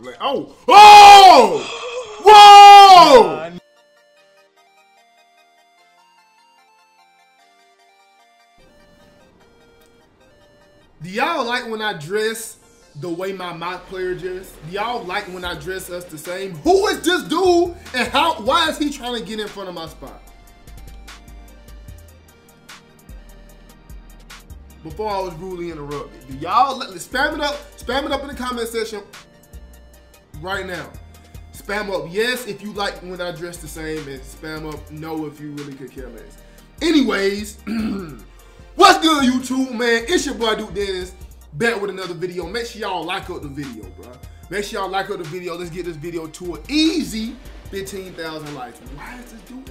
Like, oh, oh, whoa! Do y'all like when I dress the way my mock player dress? Do y'all like when I dress us the same? Who is this dude and how? Why is he trying to get in front of my spot? Before I was rudely interrupted, do y'all spam it up? Spam it up in the comment section right now. Spam up yes if you like when I dress the same, and spam up no if you really could care less. Anyways. What's good, YouTube, man? It's your boy Duke Dennis, back with another video. Make sure y'all like up the video, bro. Make sure y'all like up the video. Let's get this video to an easy 15,000 likes. Why is this doing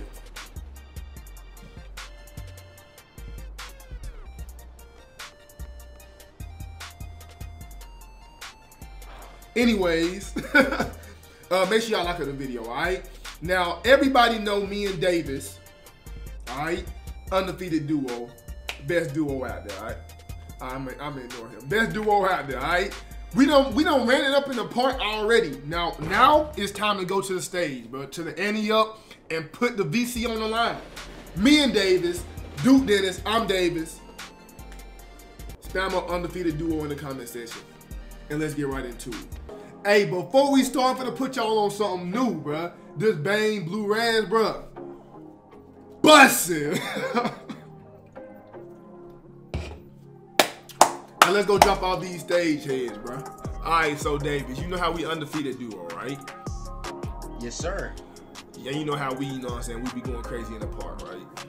Anyways, uh, make sure y'all like the video, all right? Now, everybody know me and Davis, all right? Undefeated duo best duo out there, all right? I'm, I'm ignoring him. Best duo out there, all right? We don't we don't ran it up in the park already. Now now it's time to go to the stage, bro. To the ante up and put the VC on the line. Me and Davis, Duke Dennis, I'm Davis. Spam up undefeated duo in the comment section. And let's get right into it. Hey, before we start, I'm gonna put y'all on something new, bruh. This Bang Blue Raz, bruh. Bussin'! Now let's go drop all these stage heads, bro. All right, so Davis, you know how we undefeated duo, right? Yes, sir. Yeah, you know how we, you know what I'm saying, we be going crazy in the park, right?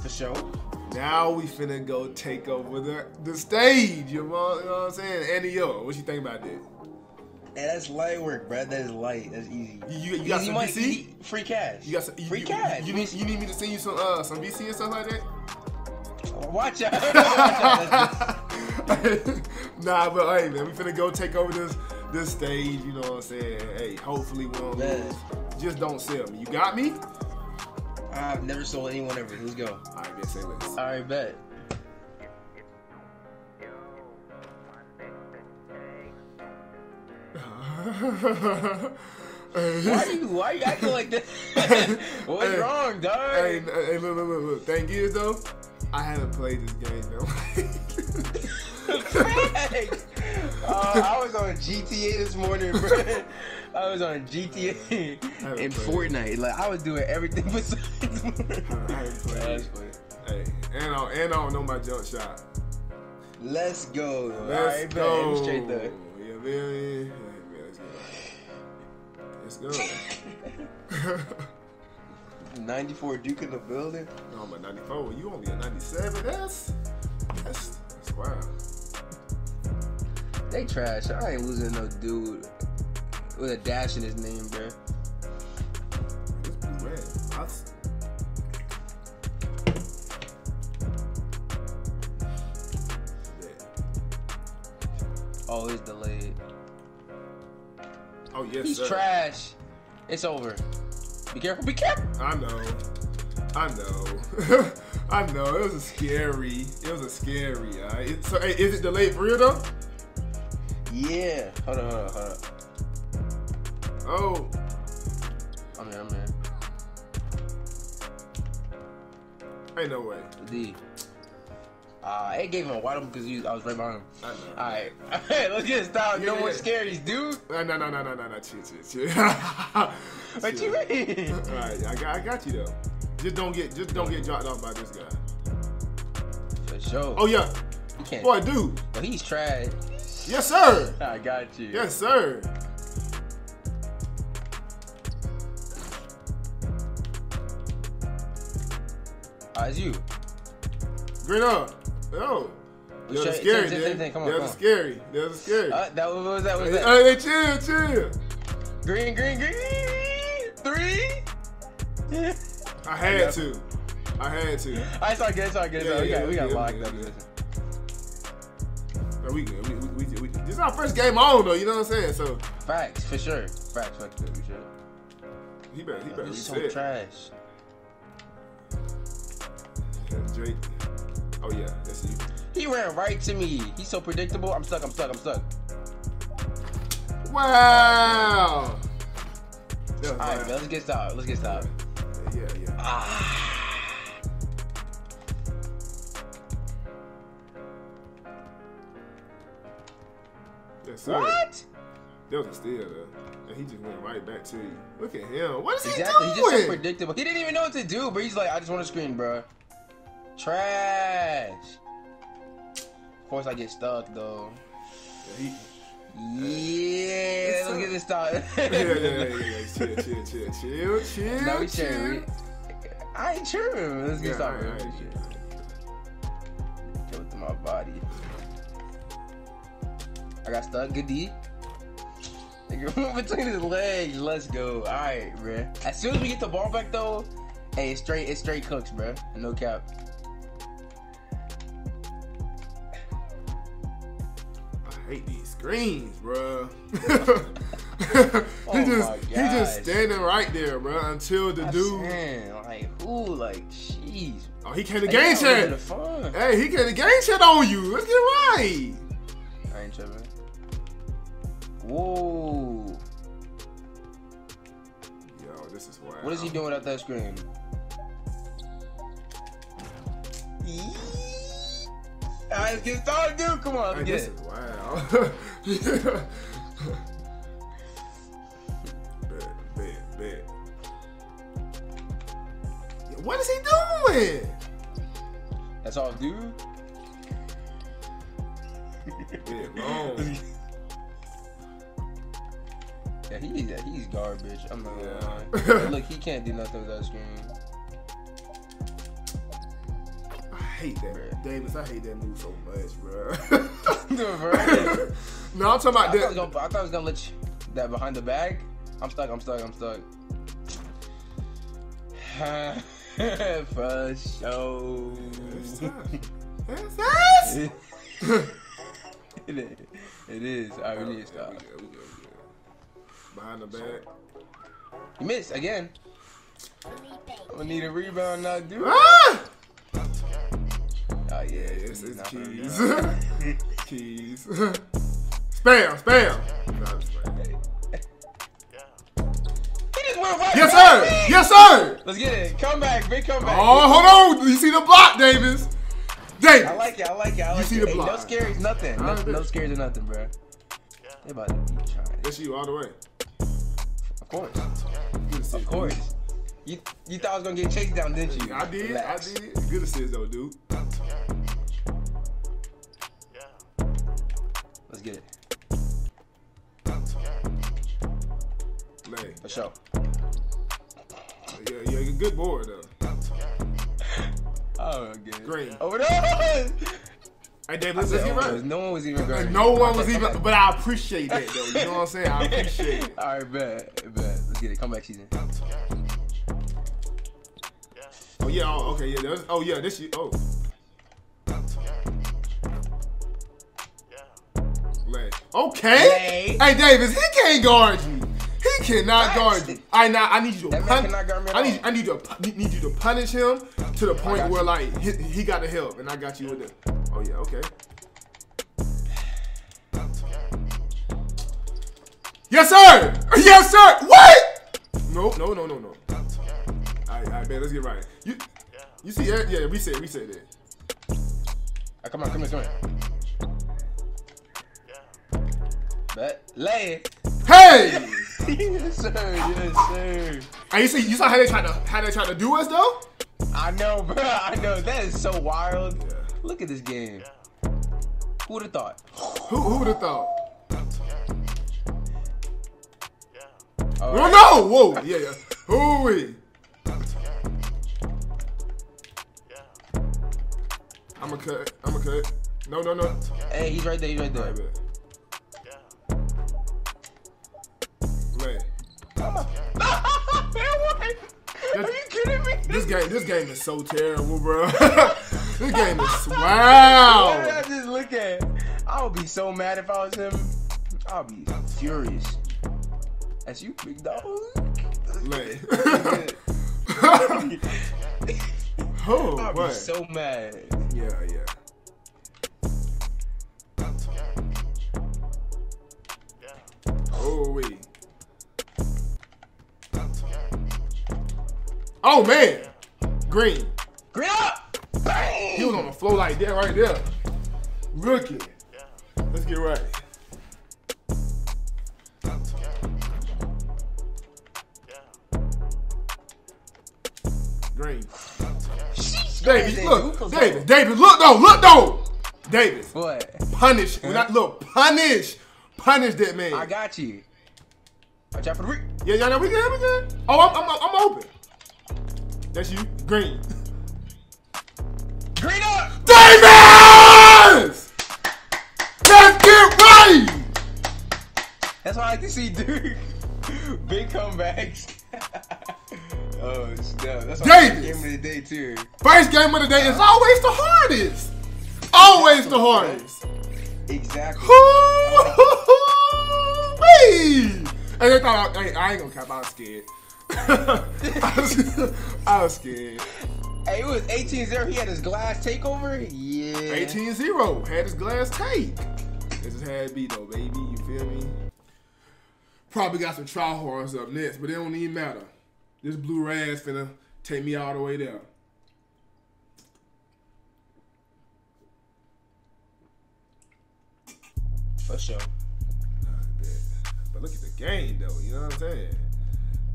For sure. Now we finna go take over the the stage, you know, you know what I'm saying? Andy, yo, what you think about that? Hey, that's light work, bro. That is light. That's easy. You, you, you got easy some money, VC? free cash. You got some, you, free you, cash. You, need, you need me to send you some uh some VC and stuff like that? Watch out. Watch out. nah, but hey man, we finna go take over this this stage, you know what I'm saying? Hey, hopefully we don't lose. Just don't sell me. You got me? I've never sold anyone ever. Let's go. Alright, man, say less. All right, bet. Why you why you acting like that? What's Hey, wrong, dog? Hey, hey, look, look, look, look. Thing is though, I haven't played this game though. Uh, I was on GTA this morning, bro. I was on GTA and. Fortnite. Like I was doing everything besides. I haven't played. Funny. Hey, and I, and I don't know my jump shot. Let's go. Let's All right, go. Straight there. You feel me? Let's go. 94 Duke in the building. no, I'm a 94. You only a 97. That's that's that's wild. They trash. I ain't losing no dude with a dash in his name, bro. It's blue red. I Yeah. Oh, it's delayed. Oh yes, He's sir. trash. It's over. Be careful. Be careful. I know. I know. I know. It was a scary. It was a scary. Alright. It- So, hey, is it delayed for real though? Yeah. Hold on, hold on, hold on. Oh, oh I'm in, I'm oh, in. ain't no way. D. Uh, it gave him a wide open because I was right behind him. Alright. Alright, let's get started. No Yeah. more scaries, dude. No, no, no, no, no, no, no. Chill, chill, chill. What you mean? All right, I got, I got you though. Just don't get, just don't get dropped off by this guy. For sure. Oh yeah, you can't. boy, dude. But he's trash. Yes, sir. I got you. Yes, sir. Ah, it's you. Green up. Oh. That was scary, dude. That was scary. That was scary. Uh, that what was that? What Hey, was that? hey, chill, chill. Green, green, green. Three. I had to. I had to. I saw good. I saw good. Yeah, we yeah, got, we got locked up. yeah. We good. We, we, we, we, this is our first game on though. You know what I'm saying? So Facts for sure. Facts, facts, we should. he better, he better He's so trash. Drake. Oh yeah, that's you. He ran right to me. He's so predictable. I'm stuck. I'm stuck. I'm stuck. Wow. All right, man, let's get started. Let's get started. Yeah, yeah. Ah. Yes. What? That was a steal, though. And he just went right back to you. Look at him. What is Exactly. he doing? Exactly. He's just so predictable. He didn't even know what to do, but he's like, I just want to screen, bro. Trash. Of course, I get stuck though. Yeah, Yeah, let's get this started. yeah, yeah, yeah, yeah, yeah. Chill, chill, chill, chill, chill. No, we cheering. I ain't cheering. Let's get Yeah, started. alright, alright, Go to my body. I got stuck. Good D. Between his legs. Let's go. Alright, bruh. As soon as we get the ball back though, hey, it's straight, it's straight cooks, bruh. No cap. Hate these screens, bro. he Oh just he just standing right there, bro, until the I'm dude. saying, like, who, like, jeez. Oh, he came to Like, game that was a bit chat. Hey, he came to game chat on you. Let's get right. I ain't tripping. Whoa. Yo, this is wild. What is he doing at that screen? Alright, let's get started, dude. Come on, Hey, let's get this it. is wild. yeah. bet, bet, bet. What is he doing? That's all, dude. Yeah, long. Yeah, he's he's garbage. I'm not Yeah. gonna lie. Look, he can't do nothing with that screen. Hate that, Bruh. Davis. I hate that move so much, bro. Bruh. no, I'm talking about I thought, I, that. gonna, I thought I was gonna let you that behind the bag. I'm stuck. I'm stuck. I'm stuck. For show. It's time. It's us. it is. It is. I really need to stop. Behind the back. You missed again. I'm gonna need a rebound now, dude. Oh Ah! yeah, it's gonna keys. keys. spam, spam. Nah, I'm just playing. He just went right Yes, sir. Yes, sir. Let's get it. Come back, big comeback. Oh, hold on. You see the block, Davis? Davis. I like it. I like it. I like see it. the Hey, no block. scaries, nothing. No, no bet. scares or nothing, bro. They about to be trying. That's you all the way. Of course. Of course. You you thought I was gonna get chased down, didn't you? I did. Relax. I did. Good assist, though, dude. Yeah, though. Oh, good. Green. Over there. Hey, Davis, I let's get oh, right. No one was even going. No one was even, but I appreciate that, though. You know what I'm saying? I appreciate it. All right, bet, bet. Let's get it. Come back season. Oh, yeah, oh, okay, yeah. That's, oh, yeah, this you. Oh. Okay. Hey, Davis, he can't guard you. He cannot Facts. guard you. I now I need you to That man pun- cannot guard me at I need. I need you to need you to punish him to the point where you. like he, he got to help, and I got you with it. Oh yeah, okay. Yes, sir. Yes, sir. What? No, no, no, no, no. All right, all right, man. Let's get right. You, you see that? Yeah, reset, reset that. Ah, come on, come here, come here. Bet. Lay. Hey. Yes, sir. Yes, sir. And you see, you saw how they tried to how they tried to do us though. I know, bro. I know. That is so wild. Yeah. Look at this game. Who would have thought? Who who would have thought? All No, right. no, whoa, yeah, yeah. Who we? I'm a cut. I'm a cut. No, no, no. Hey, he's right there. He's right there. Are you kidding me? this game, this game is so terrible, bro. this game is wow. I just look at? I would be so mad if I was him. I'd be furious. That's you, big dog. I'll oh, be what? so mad. Yeah, yeah. Oh, Oh man, green. Green up! Bang! He was on the floor like that right there. Rookie. Let's get right. Green. David, look, David. David, look though, look though. David, What? punish. When I, look, punish. Punish that man. I got you. Watch out for the re- Yeah, y'all know we good, we good. Oh, I'm, I'm, I'm open. That's you, green. Green up! Davis! Let's get right! That's what I like to see, dude. Big comebacks. oh, snap. That's Davis. game of the day, too. First game of the day is always the hardest. Always the hardest. Exactly. Woo-hoo-hoo-wee! And they thought I, I, I ain't gonna cap. I was scared. I, was, I was scared. Hey, it was 18-0. He had his glass takeover. Yeah. 18-0 had his glass take. This is how it be though, baby. You feel me? Probably got some trial horrors up next, but it don't even matter. This blue Raz finna take me all the way there. For sure. But look at the game though, you know what I'm saying?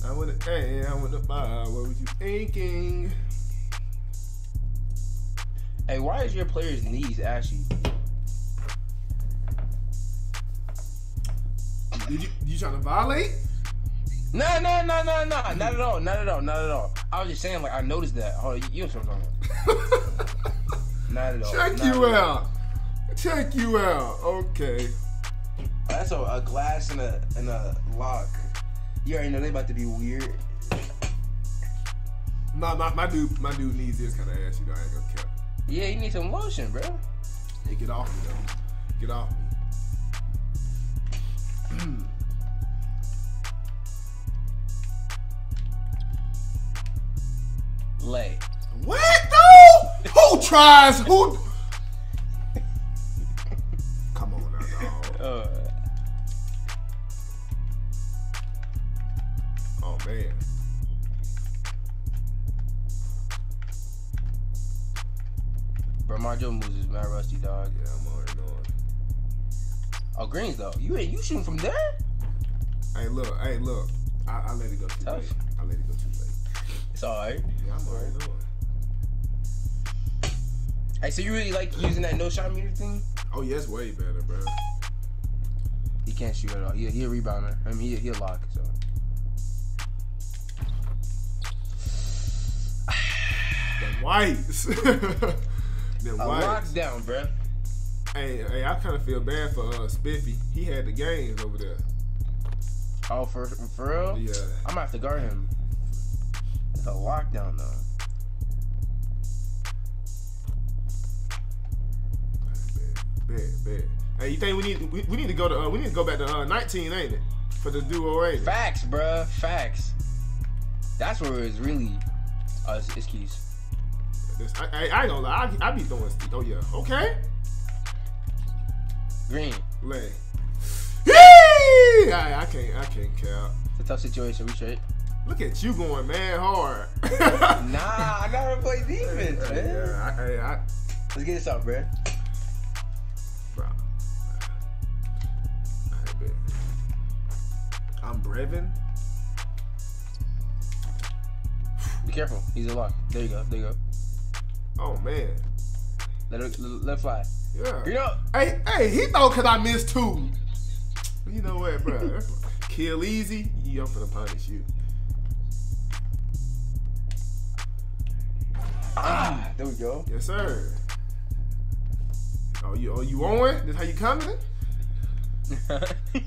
I wanna hey, I wanna buy. What was you thinking? Hey, why is your player's knees ashy? Did you you trying to violate? No, no, no, no, no. Not at all. Not at all. Not at all. I was just saying, like, I noticed that. Oh, you, you know what I'm talking about. Not at all. Check Not you out. Check you out. Okay. That's a, a glass and a and a lock. You already know they about to be weird. No, my, my dude, my dude needs this kind of ass. You know, I ain't gonna cap. Yeah, you need some lotion, bro. Hey, get off me though. Get off me. Lay. What though? Who tries? Who? Shooting from there? Hey, look. Hey, look. I, I let it go too Tough. late. I let it go too late. It's all right. Yeah, I'm already knowing. Hey, so you really like using that no shot meter thing? Oh yeah, it's way better, bro. He can't shoot at all. He he a rebounder. I mean, he he a lock. So The whites. Them a whites. lockdown, bro. Hey, hey, I kind of feel bad for uh, Spiffy. He had the games over there. Oh, for for real? Yeah. I'm gonna have to guard him. It's a lockdown though. Bet, bet. Hey, you think we need we, we need to go to uh, we need to go back to uh, 19, ain't it? For the duo, ain't it? Facts, bruh. Facts. That's where it's really uh, it's, it's keys. I, I, I ain't gonna lie. I, I be throwing. Oh yeah. Okay. Green. Lay. Yee! I, I can't. I can't count. It's a tough situation. We straight. Look at you going man hard. Nah, I gotta play defense, man. Yeah, I, I, I, Let's get this out, bro. I bet. I'm Brevin. Be careful. He's a lock. There you go. There you go. Oh man. Let it let, let it fly. Yeah. Hey, hey, he thought cause I missed two. You know what, bro? Kill easy. You up for the punish you. Ah, there we go. Yes, sir. Oh, you oh you on it? This how you coming?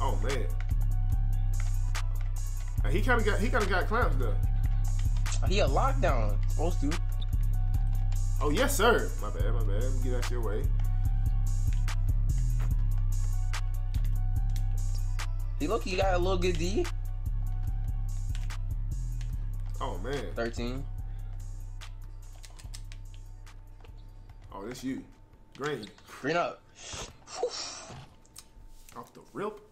Oh man. He kind of got he kind of got clamps though. He a lockdown. Supposed to. Oh yes, sir. My bad, my bad. Get out your way. He look. He got a little good D. Oh man. Thirteen. Oh, that's you. Green. Green up. Off the rip. Off the rip.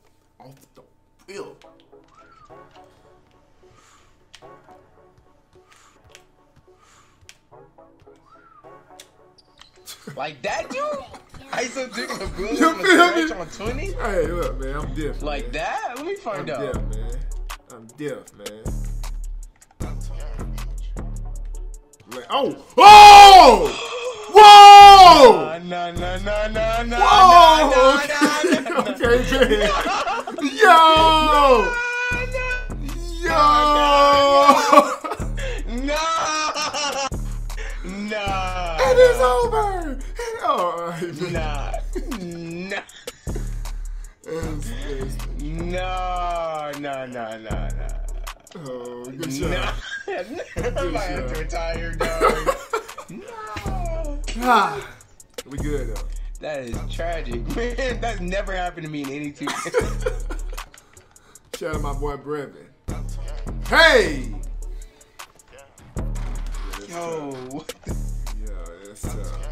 Like that, dude? ISO drinking the blue You feel me? on 20? Hey, look, man, I'm deaf. Like man. that? Let me find out. I'm find deaf, man. I'm deaf, man. Like, oh! Oh! Whoa! No, no, no, no, no, Whoa! no, no, no, no, no. okay, man. Yo! Yo! Man. Nah. Nah. It's- it's- No, no, no, no, no. Oh, good No. job. I might have to retire, dog. No. Ah, we good though. That is tragic, man. That's never happened to me in any two. Shout out my boy Brevin. Hey! Yeah, Yo, what the- Yeah, that's tough.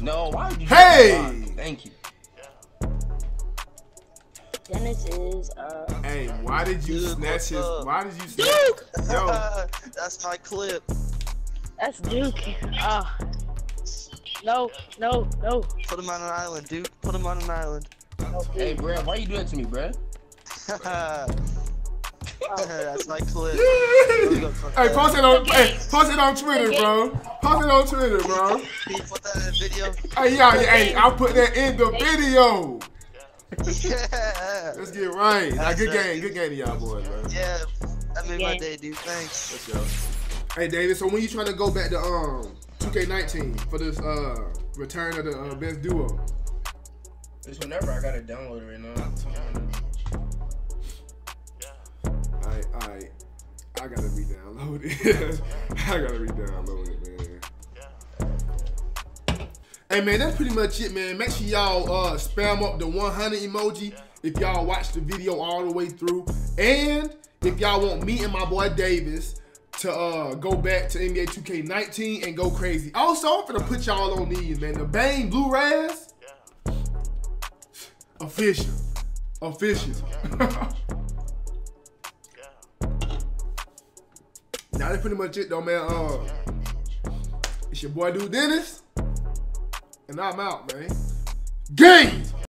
No, why would you? Hey! Thank you. Dennis is uh Hey, why did you Dude, snatch his? up? Why did you snatch? Yo, That's my clip. that's Duke. Ah. no, no, no, Put him on an island, Duke. Put him on an island. no. Hey, please. bruh, why you do that to me, bruh? That's my clip. hey, post it on. Hey, post it on Twitter, bro. Post it on Twitter, bro. Can you put that in a video? Hey, y'all. Hey, I'll put that in the video. Yeah. Let's get right. Nah, That's good game. Good game to y'all boys, man. Yeah. That made my Yeah. day, dude. Thanks. Let's go. Hey, David. So when you trying to go back to um 2K19 for this uh return of the uh, best duo? Just whenever I gotta download it right now. Alright, alright. I gotta re-download it. I gotta re-download it, man. Hey man, that's pretty much it, man. Make sure y'all uh spam up the 100 emoji if y'all watch the video all the way through. And if y'all want me and my boy Davis to uh go back to NBA 2K19 and go crazy. Also, I'm gonna put y'all on these, man. The Bang Blue Raz. Official. Official. Now that's pretty much it though, man. Uh, it's your boy Duke Dennis, and I'm out, man. Game.